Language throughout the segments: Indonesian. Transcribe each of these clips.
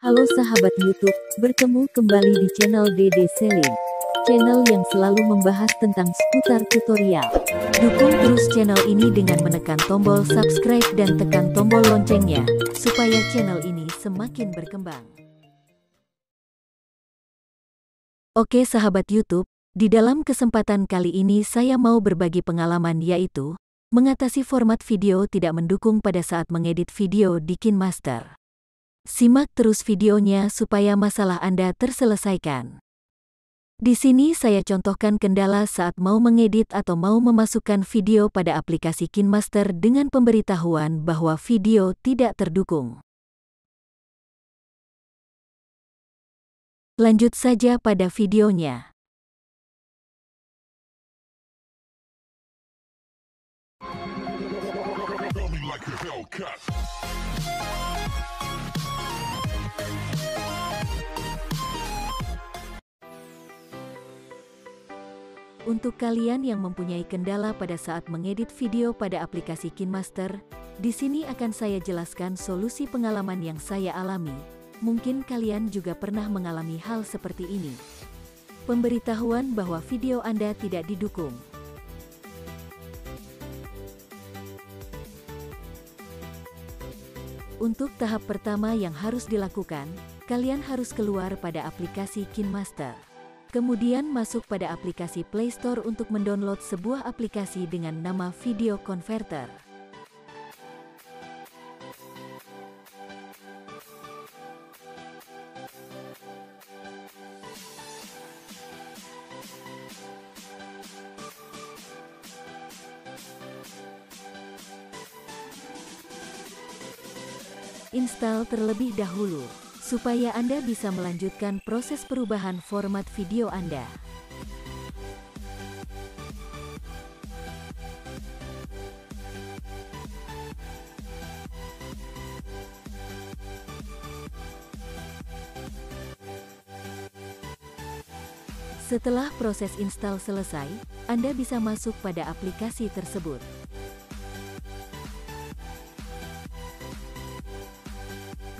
Halo sahabat YouTube, bertemu kembali di channel Dede Selin. Channel yang selalu membahas tentang seputar tutorial. Dukung terus channel ini dengan menekan tombol subscribe dan tekan tombol loncengnya, supaya channel ini semakin berkembang. Oke sahabat YouTube, di dalam kesempatan kali ini saya mau berbagi pengalaman yaitu, mengatasi format video tidak mendukung pada saat mengedit video di KineMaster. Simak terus videonya supaya masalah Anda terselesaikan. Di sini saya contohkan kendala saat mau mengedit atau mau memasukkan video pada aplikasi KineMaster dengan pemberitahuan bahwa video tidak terdukung. Lanjut saja pada videonya. Untuk kalian yang mempunyai kendala pada saat mengedit video pada aplikasi KineMaster, di sini akan saya jelaskan solusi pengalaman yang saya alami. Mungkin kalian juga pernah mengalami hal seperti ini. Pemberitahuan bahwa video Anda tidak didukung. Untuk tahap pertama yang harus dilakukan, kalian harus keluar pada aplikasi KineMaster. Kemudian masuk pada aplikasi Play Store untuk mendownload sebuah aplikasi dengan nama Video Converter. Install terlebih dahulu supaya Anda bisa melanjutkan proses perubahan format video Anda. Setelah proses install selesai, Anda bisa masuk pada aplikasi tersebut.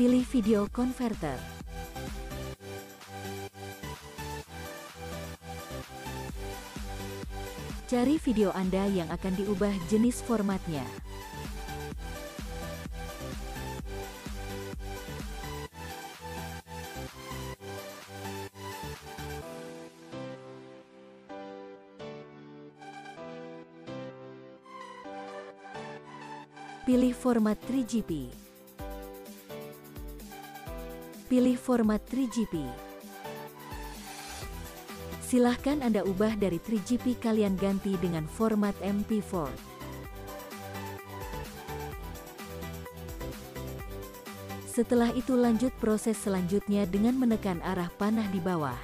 Pilih video converter. Cari video Anda yang akan diubah jenis formatnya. Pilih format 3GP. Pilih format 3GP. Silahkan Anda ubah dari 3GP kalian ganti dengan format MP4. Setelah itu lanjut proses selanjutnya dengan menekan arah panah di bawah.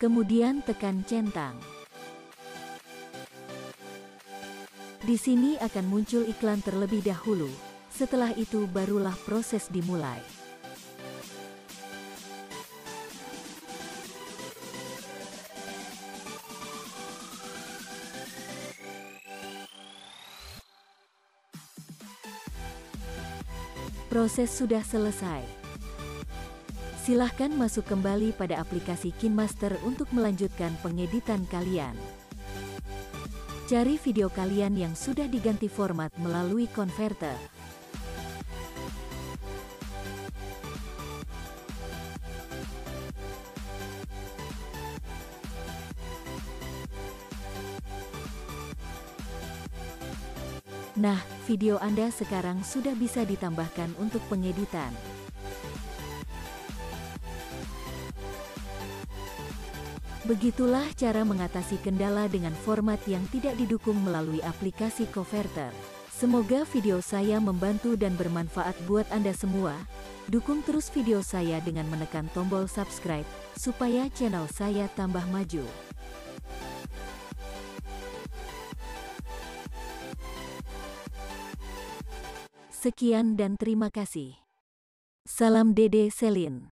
Kemudian tekan centang. Di sini akan muncul iklan terlebih dahulu, setelah itu barulah proses dimulai. Proses sudah selesai. Silahkan masuk kembali pada aplikasi KineMaster untuk melanjutkan pengeditan kalian. Cari video kalian yang sudah diganti format melalui konverter. Nah, video Anda sekarang sudah bisa ditambahkan untuk pengeditan. Begitulah cara mengatasi kendala dengan format yang tidak didukung melalui aplikasi Converter. Semoga video saya membantu dan bermanfaat buat Anda semua. Dukung terus video saya dengan menekan tombol subscribe, supaya channel saya tambah maju. Sekian dan terima kasih. Salam Dede Selin.